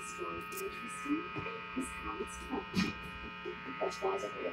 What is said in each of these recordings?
historically interesting is how it's told. As far as I can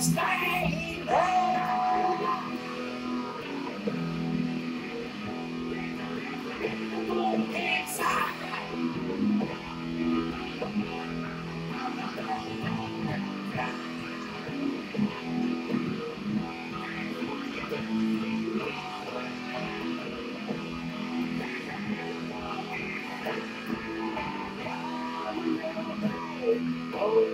Stay!